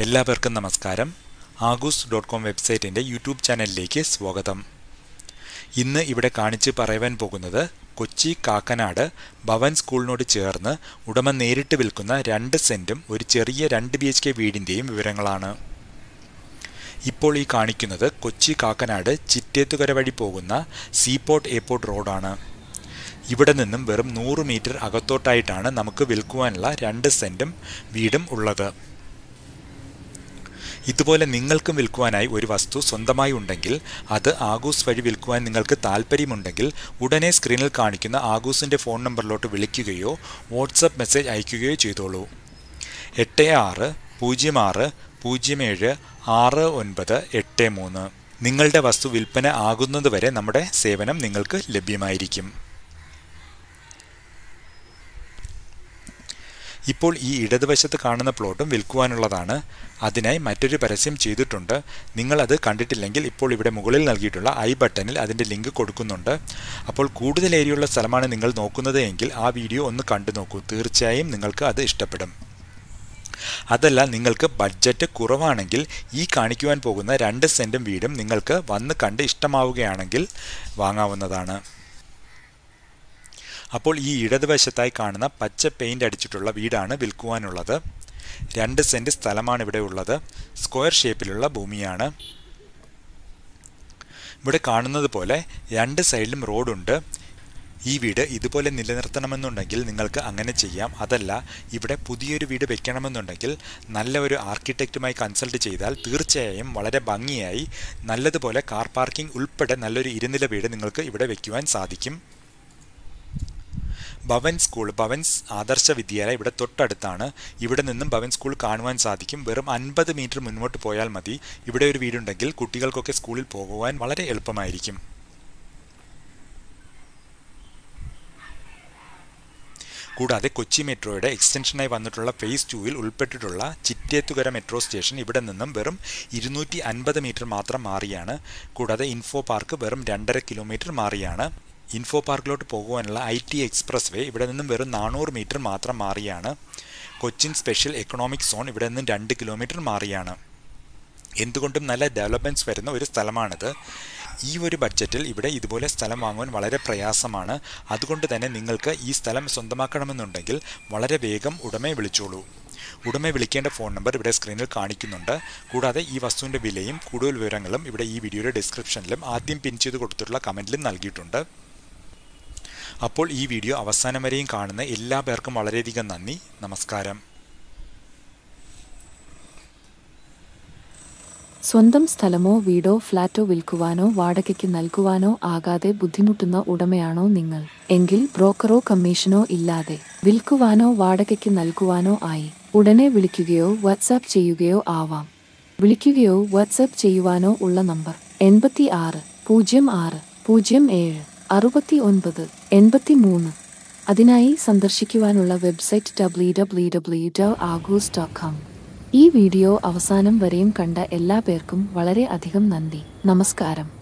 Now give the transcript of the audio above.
എല്ലാവർക്കും നമസ്കാരം. ആഗൂസ് ഡോട്ട് കോം വെബ്സൈറ്റിന്റെ യൂട്യൂബ് ചാനലിലേക്ക് സ്വാഗതം. ഇന്ന് ഇവിടെ കാണിച്ച് പറയുവാൻ പോകുന്നത് കൊച്ചി കാക്കനാട് ഭവൻ സ്കൂളിനോട് ചേർന്ന് ഉടമ നേരിട്ട് വിൽക്കുന്ന രണ്ട് സെന്റും ഒരു ചെറിയ രണ്ട് ബി എച്ച് കെ വീടിന്റെയും വിവരങ്ങളാണ്. ഇപ്പോൾ ഈ കാണിക്കുന്നത് കൊച്ചി കാക്കനാട് ചിറ്റേത്തുകര വഴി പോകുന്ന സീപോർട്ട് എയർപോർട്ട് റോഡാണ്. ഇവിടെ നിന്നും വെറും നൂറ് മീറ്റർ അകത്തോട്ടായിട്ടാണ് നമുക്ക് വിൽക്കുവാനുള്ള രണ്ട് സെന്റും വീടും ഉള്ളത്. ഇതുപോലെ നിങ്ങൾക്കും വിൽക്കുവാനായി ഒരു വസ്തു സ്വന്തമായി ഉണ്ടെങ്കിൽ അത് ആഗൂസ് വഴി വിൽക്കുവാൻ നിങ്ങൾക്ക് താല്പര്യമുണ്ടെങ്കിൽ ഉടനെ സ്ക്രീനിൽ കാണിക്കുന്ന ആഗൂസിന്റെ ഫോൺ നമ്പറിലോട്ട് വിളിക്കുകയോ വാട്സപ്പ് മെസ്സേജ് അയക്കുകയോ ചെയ്തോളൂ. എട്ട് ആറ് പൂജ്യം ആറ് പൂജ്യം ഏഴ് ആറ് ഒൻപത് എട്ട് മൂന്ന്. നിങ്ങളുടെ വസ്തു വിൽപ്പന ആകുന്നതുവരെ നമ്മുടെ സേവനം നിങ്ങൾക്ക് ലഭ്യമായിരിക്കും. ഇപ്പോൾ ഈ ഇടതുവശത്ത് കാണുന്ന പ്ലോട്ടും വിൽക്കുവാനുള്ളതാണ്. അതിനായി മറ്റൊരു പരസ്യം ചെയ്തിട്ടുണ്ട്. നിങ്ങൾ അത് കണ്ടിട്ടില്ലെങ്കിൽ ഇപ്പോൾ ഇവിടെ മുകളിൽ നൽകിയിട്ടുള്ള ഐ ബട്ടണിൽ അതിന്റെ ലിങ്ക് കൊടുക്കുന്നുണ്ട്. അപ്പോൾ കൂടുതൽ ഏരിയയുള്ള സ്ഥലമാണ് നിങ്ങൾ നോക്കുന്നത് ആ വീഡിയോ ഒന്ന് കണ്ടു നോക്കൂ. തീർച്ചയായും നിങ്ങൾക്ക് അത് ഇഷ്ടപ്പെടും. അതല്ല നിങ്ങൾക്ക് ബഡ്ജറ്റ് കുറവാണെങ്കിൽ ഈ കാണിക്കുവാൻ പോകുന്ന രണ്ട് സെന്റും വീടും നിങ്ങൾക്ക് വന്ന് കണ്ട് ഇഷ്ടമാവുകയാണെങ്കിൽ വാങ്ങാവുന്നതാണ്. അപ്പോൾ ഈ ഇടതുവശത്തായി കാണുന്ന പച്ച പെയിന്റ് അടിച്ചിട്ടുള്ള വീടാണ് വിൽക്കുവാനുള്ളത്. രണ്ട് സെന്റ് സ്ഥലമാണ് ഇവിടെ ഉള്ളത്. സ്ക്വയർ ഷേപ്പിലുള്ള ഭൂമിയാണ്. ഇവിടെ കാണുന്നത് പോലെ രണ്ട് സൈഡിലും റോഡുണ്ട് ഈ വീട് ഇതുപോലെ നിലനിർത്തണമെന്നുണ്ടെങ്കിൽ നിങ്ങൾക്ക് അങ്ങനെ ചെയ്യാം. അതല്ല ഇവിടെ പുതിയൊരു വീട് വെക്കണമെന്നുണ്ടെങ്കിൽ നല്ല ഒരു ആർക്കിടെക്റ്റുമായി കൺസൾട്ട് ചെയ്താൽ തീർച്ചയായും വളരെ ഭംഗിയായി നല്ലതുപോലെ കാർ പാർക്കിംഗ് ഉൾപ്പെടെ നല്ലൊരു ഇരുനില വീട് നിങ്ങൾക്ക് ഇവിടെ വയ്ക്കുവാൻ സാധിക്കും. ഭവൻ സ്കൂൾ ഭവൻസ് ആദർശ വിദ്യാലയം ഇവിടെ തൊട്ടടുത്താണ്. ഇവിടെ നിന്നും ഭവൻ സ്കൂൾ കാണുവാൻ സാധിക്കും. വെറും അൻപത് മീറ്റർ മുന്നോട്ട് പോയാൽ മതി. ഇവിടെ ഒരു വീടുണ്ടെങ്കിൽ കുട്ടികൾക്കൊക്കെ സ്കൂളിൽ പോകുവാൻ വളരെ എളുപ്പമായിരിക്കും. കൂടാതെ കൊച്ചി മെട്രോയുടെ എക്സ്റ്റൻഷനായി വന്നിട്ടുള്ള ഫേസ് ടൂവിൽ ഉൾപ്പെട്ടിട്ടുള്ള ചിറ്റേത്തുകര മെട്രോ സ്റ്റേഷൻ ഇവിടെ നിന്നും വെറും ഇരുന്നൂറ്റി അൻപത് മീറ്റർ മാത്രം മാറിയാണ്. കൂടാതെ ഇൻഫോ പാർക്ക് വെറും രണ്ടര കിലോമീറ്റർ മാറിയാണ്. ഇൻഫോ പാർക്കിലോട്ട് പോകുവാനുള്ള ഐ ടി എക്സ്പ്രസ് വേ ഇവിടെ നിന്നും വെറും നാനൂറ് മീറ്റർ മാത്രം മാറിയാണ്. കൊച്ചിൻ സ്പെഷ്യൽ എക്കണോമിക് സോൺ ഇവിടെ നിന്നും രണ്ട് കിലോമീറ്റർ മാറിയാണ്. എന്തുകൊണ്ടും നല്ല ഡെവലപ്മെന്റ്സ് വരുന്ന ഒരു സ്ഥലമാണിത്. ഈ ഒരു ബഡ്ജറ്റിൽ ഇവിടെ ഇതുപോലെ സ്ഥലം വാങ്ങുവാൻ വളരെ പ്രയാസമാണ്. അതുകൊണ്ട് തന്നെ നിങ്ങൾക്ക് ഈ സ്ഥലം സ്വന്തമാക്കണമെന്നുണ്ടെങ്കിൽ വളരെ വേഗം ഉടമയെ വിളിച്ചോളൂ. ഉടമയെ വിളിക്കേണ്ട ഫോൺ നമ്പർ ഇവിടെ സ്ക്രീനിൽ കാണിക്കുന്നുണ്ട്. കൂടാതെ ഈ വസ്തുവിന്റെ വിലയും കൂടുതൽ വിവരങ്ങളും ഇവിടെ ഈ വീഡിയോയുടെ ഡിസ്ക്രിപ്ഷനിലും ആദ്യം പിൻ ചെയ്ത് കൊടുത്തിട്ടുള്ള കമന്റിലും നൽകിയിട്ടുണ്ട്. അപ്പോൾ ഈ വീഡിയോ അവസാനം വരെയും കാണുന്ന എല്ലാ പേർക്കും വളരെയധികം നന്ദി. നമസ്കാരം. സ്വന്തം സ്ഥലമോ വീടോ ഫ്ളാറ്റോ വിൽക്കുവാനോ വാടകയ്ക്ക് നൽകുവാനോ ആകാതെ ബുദ്ധിമുട്ടുന്ന ഉടമയാണോ നിങ്ങൾ. എങ്കിൽ ബ്രോക്കറോ കമ്മീഷനോ ഇല്ലാതെ വിൽക്കുവാനോ വാടകയ്ക്ക് നൽകുവാനോ ആയി ഉടനെ വിളിക്കുകയോ വാട്സാപ്പ് ചെയ്യുകയോ ആവാം. വിളിക്കുകയോ വാട്സാപ്പ് ചെയ്യുവാനോ ഉള്ള നമ്പർ എൺപത്തി ആറ് പൂജ്യം ആറ് പൂജ്യം ഏഴ് അറുപത്തി ഒൻപത് എൺപത്തി മൂന്ന് അതിനായി സന്ദർശിക്കുവാനുള്ള website W W W dot ആഗൂസ് dot com. ഈ വീഡിയോ അവസാനം വരെയും കണ്ട എല്ലാ പേർക്കും വളരെ അധികം നന്ദി. നമസ്കാരം.